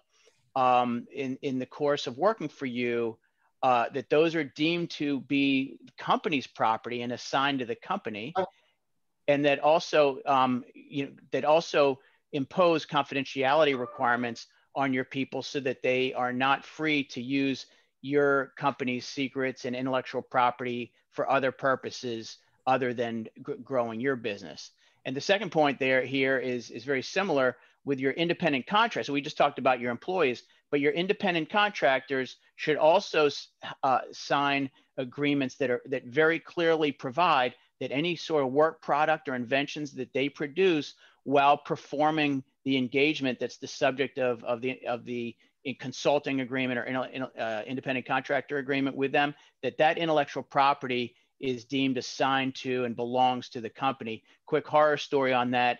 um, in, in the course of working for you, uh, that those are deemed to be company's property and assigned to the company. And that also, um, you know, that also impose confidentiality requirements on your people so that they are not free to use your company's secrets and intellectual property for other purposes other than g- growing your business. And the second point there here is, is very similar with your independent contractors. So we just talked about your employees, but your independent contractors should also uh, sign agreements that are that very clearly provide that any sort of work product or inventions that they produce while performing the engagement that's the subject of, of the of the consulting agreement or in, uh, independent contractor agreement with them, that that intellectual property is deemed assigned to and belongs to the company. Quick horror story on that.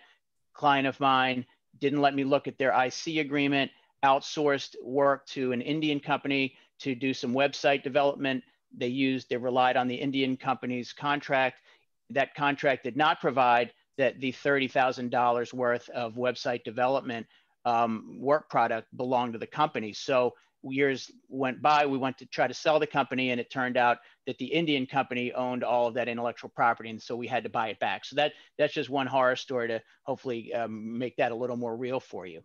Client of mine didn't let me look at their IC agreement, outsourced work to an Indian company to do some website development. They used, they relied on the Indian company's contract. That contract did not provide that the $30,000 worth of website development um, work product belonged to the company. So years went by, we went to try to sell the company, and it turned out that the Indian company owned all of that intellectual property, and so we had to buy it back. So that that's just one horror story to hopefully um, make that a little more real for you.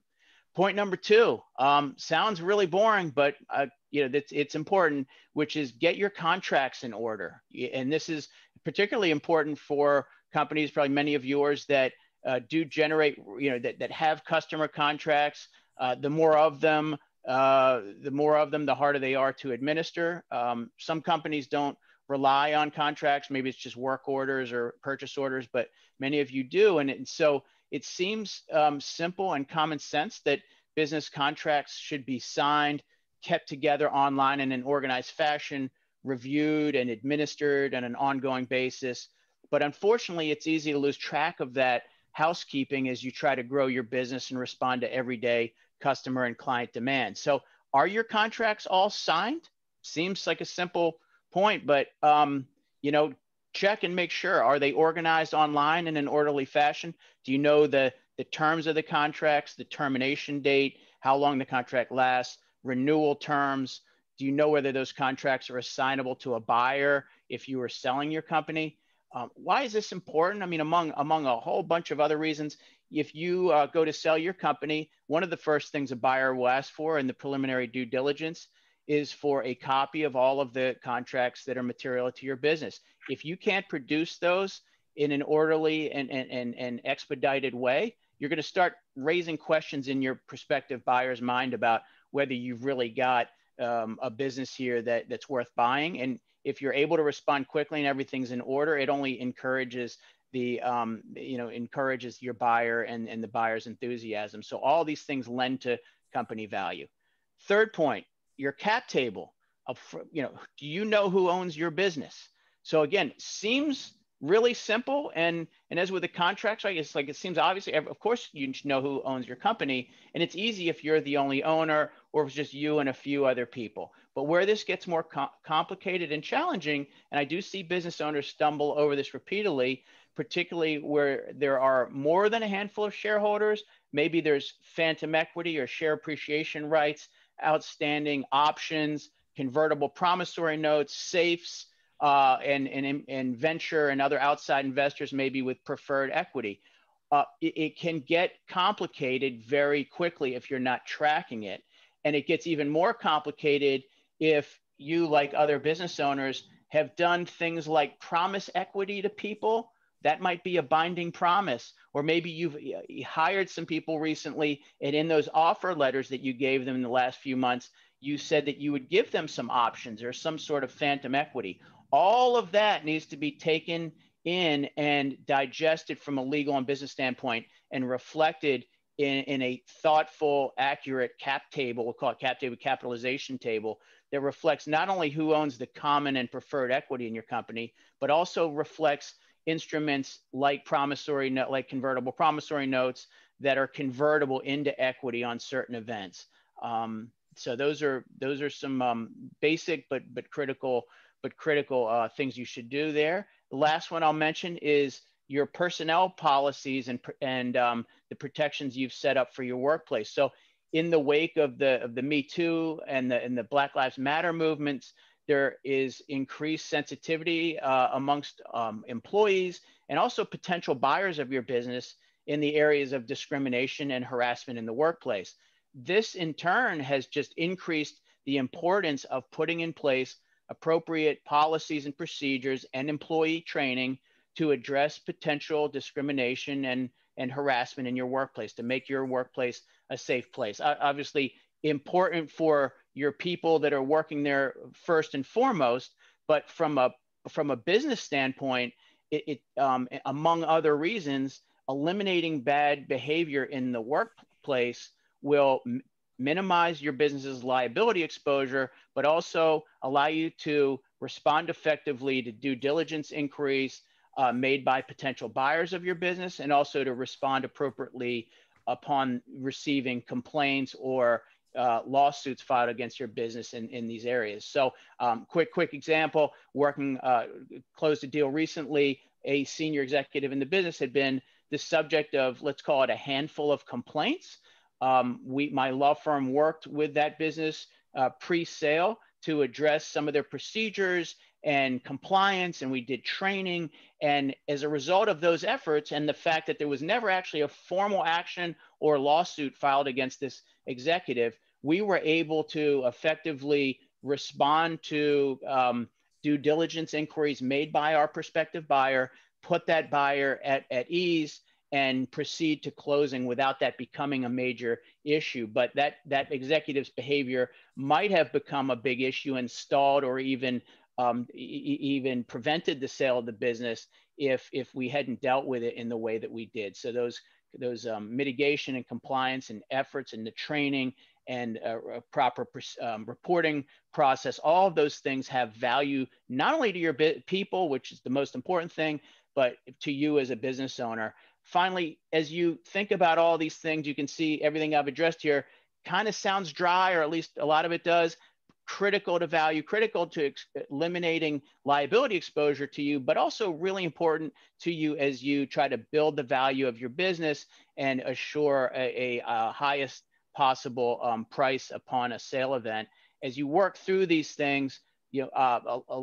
Point number two um, sounds really boring, but uh, you know it's, it's important, which is get your contracts in order, and this is particularly important for companies, probably many of yours that uh, do generate, you know, that, that have customer contracts. Uh, the more of them, uh, the more of them, the harder they are to administer. Um, some companies don't rely on contracts. Maybe it's just work orders or purchase orders, but many of you do. And, and so it seems um, simple and common sense that business contracts should be signed, kept together online in an organized fashion, reviewed and administered on an ongoing basis. But unfortunately, it's easy to lose track of that housekeeping as you try to grow your business and respond to everyday customer and client demand. So, are your contracts all signed? Seems like a simple point, but um, you know, check and make sure. Are they organized online in an orderly fashion? Do you know the the terms of the contracts, the termination date, how long the contract lasts, renewal terms? Do you know whether those contracts are assignable to a buyer if you are selling your company? Um, why is this important? I mean, among among a whole bunch of other reasons, if you uh, go to sell your company, one of the first things a buyer will ask for in the preliminary due diligence is for a copy of all of the contracts that are material to your business. If you can't produce those in an orderly and, and, and, and expedited way, you're going to start raising questions in your prospective buyer's mind about whether you've really got um, a business here that, that's worth buying. And if you're able to respond quickly and everything's in order, it only encourages the um, you know encourages your buyer and, and the buyer's enthusiasm. So all these things lend to company value. Third point, your cap table. Of, you know, do you know who owns your business? So again, seems really simple. And and as with the contracts, right, it's like it seems obviously. Of course, you know who owns your company, and it's easy if you're the only owner or it's just you and a few other people. But where this gets more com- complicated and challenging, and I do see business owners stumble over this repeatedly, particularly where there are more than a handful of shareholders. Maybe there's phantom equity or share appreciation rights, outstanding options, convertible promissory notes, safes, uh, and, and, and venture and other outside investors, maybe with preferred equity. Uh, it, it can get complicated very quickly if you're not tracking it. And it gets even more complicated if you, like other business owners, have done things like promise equity to people. That might be a binding promise. Or maybe you've hired some people recently, and in those offer letters that you gave them in the last few months, you said that you would give them some options or some sort of phantom equity. All of that needs to be taken in and digested from a legal and business standpoint and reflected in, in a thoughtful, accurate cap table, we'll call it cap table capitalization table, that reflects not only who owns the common and preferred equity in your company, but also reflects instruments like promissory note, like convertible promissory notes that are convertible into equity on certain events. Um, so those are those are some um, basic but but critical but critical uh, things you should do there. The last one I'll mention is your personnel policies and and um, the protections you've set up for your workplace. So in the wake of the of the Me Too and the and the Black Lives Matter movements, there is increased sensitivity uh, amongst um, employees and also potential buyers of your business in the areas of discrimination and harassment in the workplace. This in turn has just increased the importance of putting in place appropriate policies and procedures and employee training to address potential discrimination and, and harassment in your workplace, to make your workplace a safe place. Obviously, important for your people that are working there first and foremost, but from a from a business standpoint, it, it um, among other reasons, eliminating bad behavior in the workplace will minimize your business's liability exposure, but also allow you to respond effectively to due diligence inquiries uh, made by potential buyers of your business and also to respond appropriately upon receiving complaints or uh, lawsuits filed against your business in, in these areas. So um, quick, quick example, working, uh, closed a deal recently, a senior executive in the business had been the subject of, let's call it a handful of complaints um, we, my law firm worked with that business uh, pre-sale to address some of their procedures and compliance, and we did training. And as a result of those efforts, and the fact that there was never actually a formal action or lawsuit filed against this executive, we were able to effectively respond to um, due diligence inquiries made by our prospective buyer, put that buyer at, at ease, and proceed to closing without that becoming a major issue. But that that executive's behavior might have become a big issue and stalled or even um, e- even prevented the sale of the business if if we hadn't dealt with it in the way that we did. So those those um, mitigation and compliance and efforts and the training and a, a proper um, reporting process, all of those things have value not only to your people, which is the most important thing, but to you as a business owner finally, as you think about all these things, you can see everything I've addressed here kind of sounds dry, or at least a lot of it does. Critical to value, critical to ex- eliminating liability exposure to you, but also really important to you as you try to build the value of your business and assure a, a, a highest possible um, price upon a sale event. As you work through these things, you know, uh,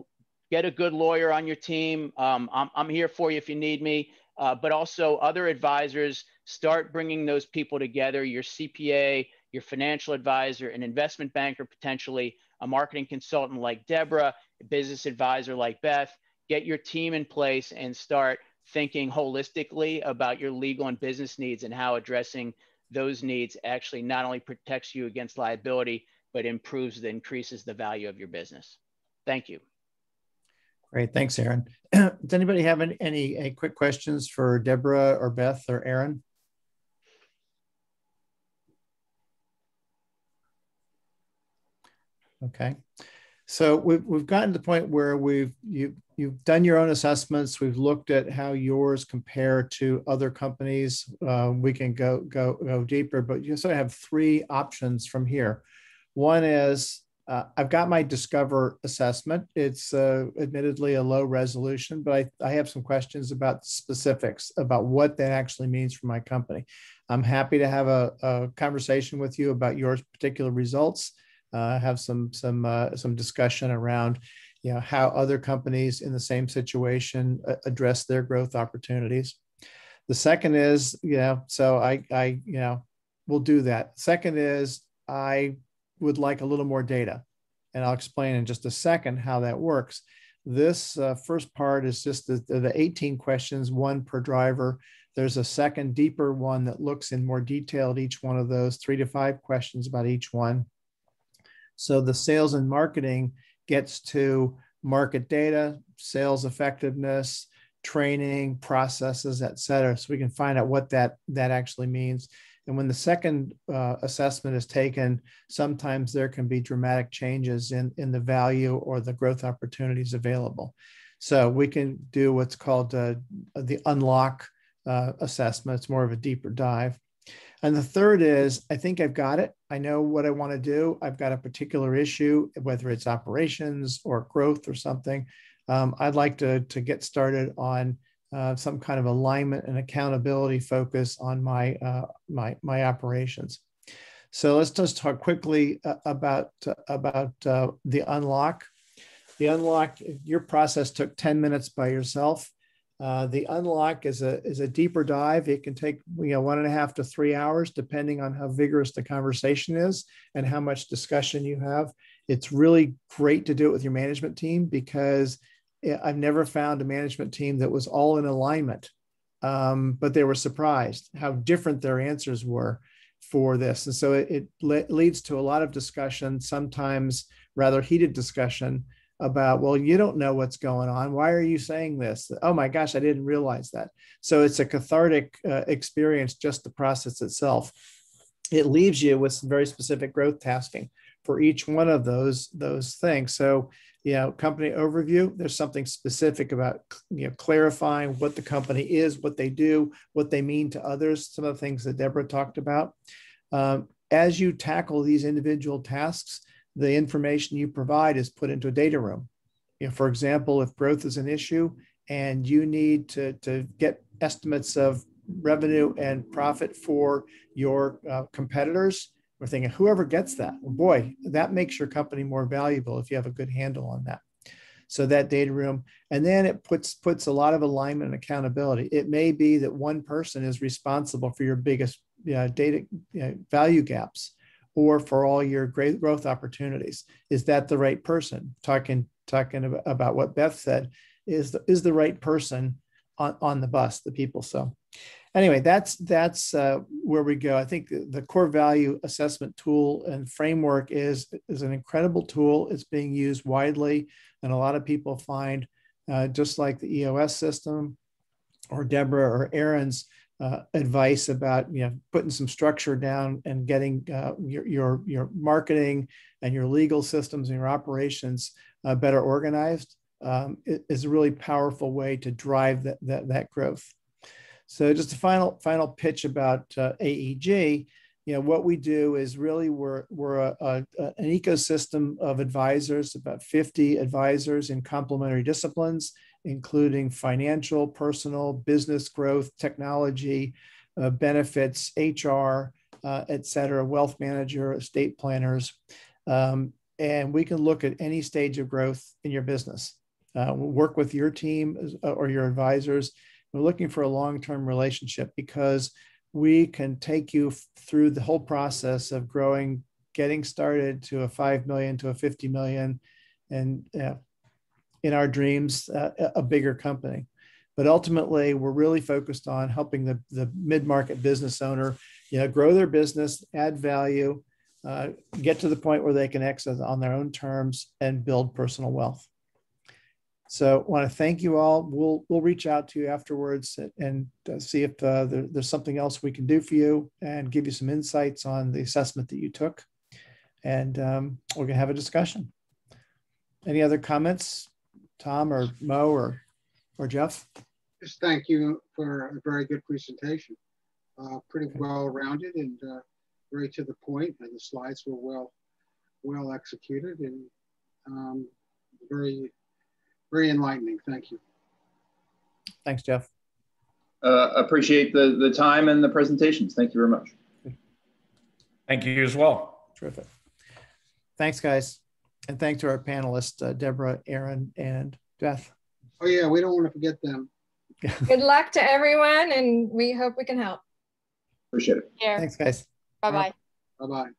get a good lawyer on your team. Um, I'm, I'm here for you if you need me uh, but also other advisors start bringing those people together your cpa your financial advisor an investment banker potentially a marketing consultant like deborah a business advisor like beth. Get your team in place and start thinking holistically about your legal and business needs and how addressing those needs actually not only protects you against liability but improves and increases the value of your business. Thank you Great, thanks, Aaron. <clears throat> Does anybody have any, any, any quick questions for Deborah or Beth or Aaron? Okay, so we've, we've gotten to the point where we've you, you've done your own assessments. We've looked at how yours compare to other companies. Uh, we can go go go deeper, but you sort of have three options from here. One is uh, I've got my Discover assessment. It's uh, admittedly a low resolution, but I, I have some questions about specifics about what that actually means for my company. I'm happy to have a, a conversation with you about your particular results. Uh, have some some uh, some discussion around, you know, how other companies in the same situation uh, address their growth opportunities. The second is, you know, so I I you know, we'll do that. Second is I would like a little more data. And I'll explain in just a second how that works. This uh, first part is just the, the 18 questions, one per driver. There's a second, deeper one that looks in more detail at each one of those, three to five questions about each one. So the sales and marketing gets to market data, sales effectiveness, training, processes, et cetera. So we can find out what that, that actually means. And when the second uh, assessment is taken, sometimes there can be dramatic changes in, in the value or the growth opportunities available. So we can do what's called uh, the unlock uh, assessment. It's more of a deeper dive. And the third is, I think I've got it. I know what I want to do. I've got a particular issue, whether it's operations or growth or something. Um, I'd like to, to get started on uh, some kind of alignment and accountability focus on my uh, my my operations. So let's just talk quickly uh, about about uh, the unlock. The unlock, your process took 10 minutes by yourself. Uh, the unlock is a is a deeper dive. It can take you know one and a half to three hours, depending on how vigorous the conversation is and how much discussion you have. It's really great to do it with your management team because I've never found a management team that was all in alignment, um, but they were surprised how different their answers were for this. And so it, it le- leads to a lot of discussion, sometimes rather heated discussion about, well, you don't know what's going on. Why are you saying this? Oh my gosh, I didn't realize that. So it's a cathartic uh, experience, just the process itself. It leaves you with some very specific growth tasking for each one of those those things. So you know company overview. There's something specific about you know clarifying what the company is what they do what they mean to others some of the things that deborah talked about. Um, as you tackle these individual tasks the information you provide is put into a data room. You know, for example if growth is an issue and you need to, to get estimates of revenue and profit for your uh, competitors we're thinking whoever gets that, well, boy, that makes your company more valuable if you have a good handle on that. So that data room, and then it puts puts a lot of alignment and accountability. It may be that one person is responsible for your biggest you know, data you know, value gaps, or for all your great growth opportunities. Is that the right person? Talking talking about what Beth said is the, is the right person on, on the bus, the people. So anyway, that's that's uh, where we go. I think the core value assessment tool and framework is is an incredible tool. It's being used widely, and a lot of people find, uh, just like the EOS system, or Deborah or Aaron's uh, advice about you know putting some structure down and getting uh, your, your your marketing and your legal systems and your operations uh, better organized um, is a really powerful way to drive that, that, that growth. So just a final final pitch about uh, AEG. You know what we do is really we're we're a, a, an ecosystem of advisors, about 50 advisors in complementary disciplines, including financial, personal, business growth, technology, uh, benefits, HR, uh, et cetera, wealth manager, estate planners. Um, and we can look at any stage of growth in your business. Uh, we'll work with your team uh, or your advisors we're looking for a long-term relationship because we can take you through the whole process of growing, getting started to a 5 million to a 50 million and uh, in our dreams, uh, a bigger company. But ultimately, we're really focused on helping the, the mid-market business owner, you know, grow their business, add value, uh, get to the point where they can exit on their own terms and build personal wealth. So I want to thank you all. We'll we'll reach out to you afterwards and, uh, see if uh, there, there's something else we can do for you and give you some insights on the assessment that you took. And um, we're gonna have a discussion. Any other comments, Tom or Mo or or Jeff? Just thank you for a very good presentation. Uh, pretty well rounded and uh, very to the point, and the slides were well well executed and um, very very enlightening. Thank you. Thanks, Jeff. Uh, appreciate the, the time and the presentations. Thank you very much. Thank you as well. Terrific. Thanks, guys. And thanks to our panelists, uh, Deborah, Aaron, and Beth. Oh, yeah, we don't want to forget them. <laughs> Good luck to everyone, and we hope we can help. Appreciate it. Yeah. Thanks, guys. Bye-bye. Bye-bye.